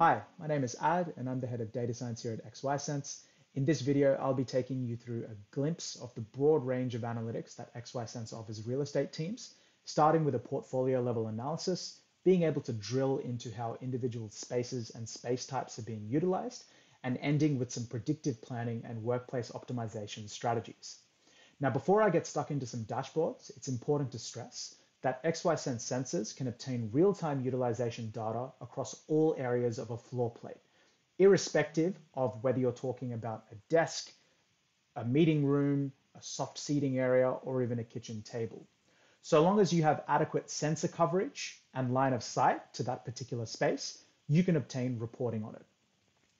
Hi, my name is Ad and I'm the head of data science here at XYSense. In this video, I'll be taking you through a glimpse of the broad range of analytics that XYSense offers real estate teams, starting with a portfolio level analysis, being able to drill into how individual spaces and space types are being utilized, and ending with some predictive planning and workplace optimization strategies. Now, before I get stuck into some dashboards, it's important to stress that XYSense sensors can obtain real-time utilization data across all areas of a floor plate, irrespective of whether you're talking about a desk, a meeting room, a soft seating area, or even a kitchen table. So long as you have adequate sensor coverage and line of sight to that particular space, you can obtain reporting on it.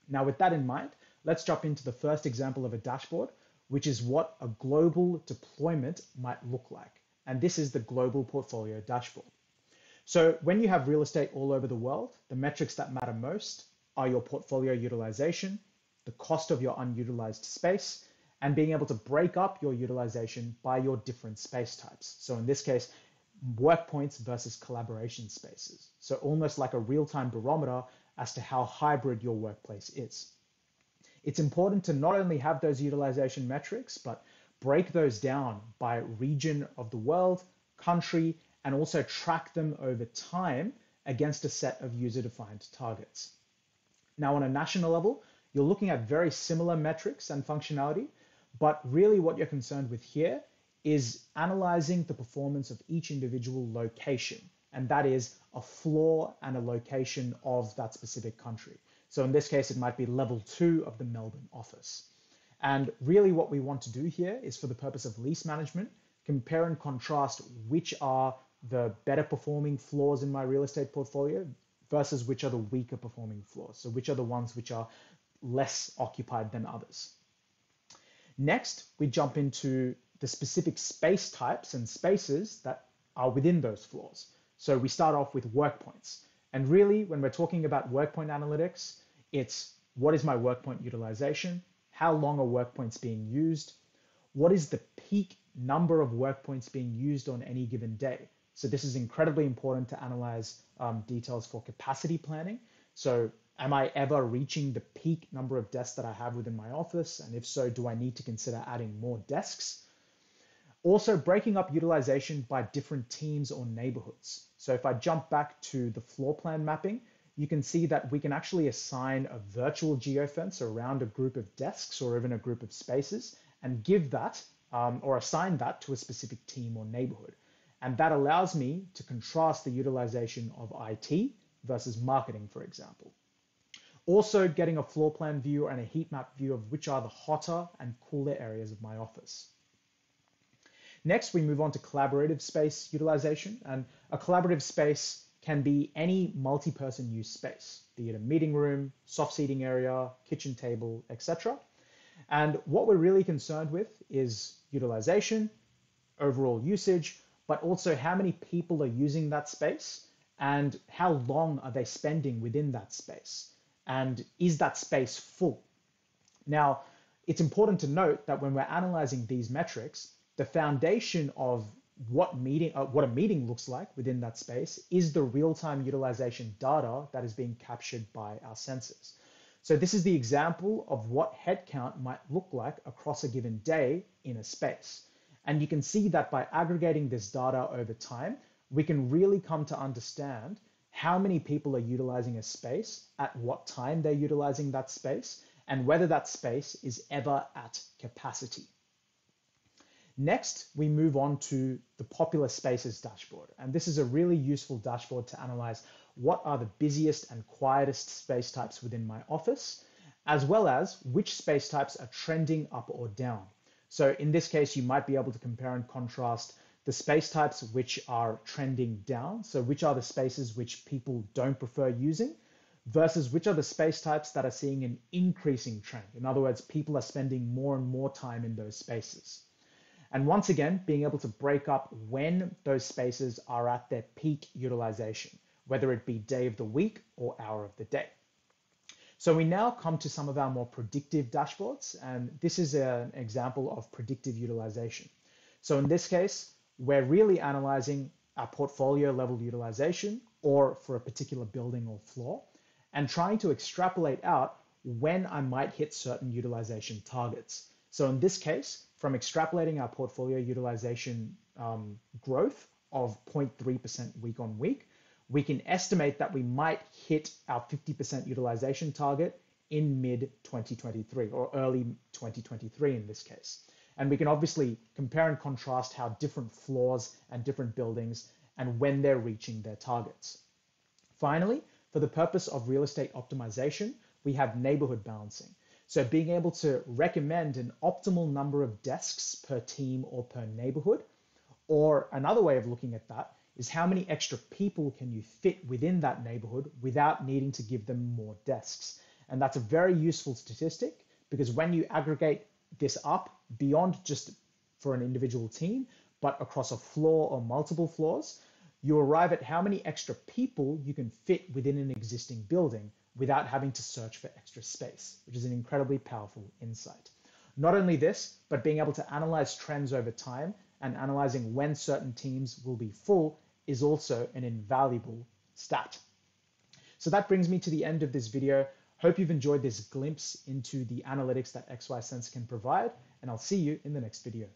Now, with that in mind, let's jump into the first example of a dashboard, which is what a global deployment might look like and this is the global portfolio dashboard. So when you have real estate all over the world, the metrics that matter most are your portfolio utilization, the cost of your unutilized space, and being able to break up your utilization by your different space types. So in this case, work points versus collaboration spaces. So almost like a real-time barometer as to how hybrid your workplace is. It's important to not only have those utilization metrics, but break those down by region of the world, country, and also track them over time against a set of user-defined targets. Now, on a national level, you're looking at very similar metrics and functionality, but really what you're concerned with here is analyzing the performance of each individual location, and that is a floor and a location of that specific country. So in this case, it might be level two of the Melbourne office. And really what we want to do here is for the purpose of lease management, compare and contrast which are the better performing floors in my real estate portfolio versus which are the weaker performing floors. So which are the ones which are less occupied than others. Next, we jump into the specific space types and spaces that are within those floors. So we start off with work points. And really, when we're talking about work point analytics, it's what is my work point utilization? How long are work points being used, what is the peak number of work points being used on any given day. So this is incredibly important to analyze um, details for capacity planning. So am I ever reaching the peak number of desks that I have within my office? And if so, do I need to consider adding more desks? Also breaking up utilization by different teams or neighborhoods. So if I jump back to the floor plan mapping, you can see that we can actually assign a virtual geofence around a group of desks or even a group of spaces and give that um, or assign that to a specific team or neighborhood. And that allows me to contrast the utilization of IT versus marketing, for example. Also getting a floor plan view and a heat map view of which are the hotter and cooler areas of my office. Next, we move on to collaborative space utilization. And a collaborative space can be any multi-person use space, be it a meeting room, soft seating area, kitchen table, etc. And what we're really concerned with is utilization, overall usage, but also how many people are using that space and how long are they spending within that space? And is that space full? Now, it's important to note that when we're analyzing these metrics, the foundation of what meeting uh, what a meeting looks like within that space is the real-time utilization data that is being captured by our sensors. So this is the example of what headcount might look like across a given day in a space. And you can see that by aggregating this data over time, we can really come to understand how many people are utilizing a space, at what time they're utilizing that space, and whether that space is ever at capacity. Next, we move on to the popular spaces dashboard. And this is a really useful dashboard to analyze what are the busiest and quietest space types within my office, as well as which space types are trending up or down. So in this case, you might be able to compare and contrast the space types which are trending down. So which are the spaces which people don't prefer using versus which are the space types that are seeing an increasing trend. In other words, people are spending more and more time in those spaces. And once again, being able to break up when those spaces are at their peak utilization, whether it be day of the week or hour of the day. So we now come to some of our more predictive dashboards, and this is an example of predictive utilization. So in this case, we're really analyzing our portfolio level utilization or for a particular building or floor. and trying to extrapolate out when I might hit certain utilization targets. So in this case, from extrapolating our portfolio utilization um, growth of 0.3% week on week, we can estimate that we might hit our 50% utilization target in mid 2023 or early 2023 in this case. And we can obviously compare and contrast how different floors and different buildings and when they're reaching their targets. Finally, for the purpose of real estate optimization, we have neighborhood balancing. So being able to recommend an optimal number of desks per team or per neighborhood, or another way of looking at that is how many extra people can you fit within that neighborhood without needing to give them more desks. And that's a very useful statistic because when you aggregate this up beyond just for an individual team, but across a floor or multiple floors, you arrive at how many extra people you can fit within an existing building without having to search for extra space, which is an incredibly powerful insight. Not only this, but being able to analyze trends over time and analyzing when certain teams will be full is also an invaluable stat. So that brings me to the end of this video. Hope you've enjoyed this glimpse into the analytics that XY Sense can provide, and I'll see you in the next video.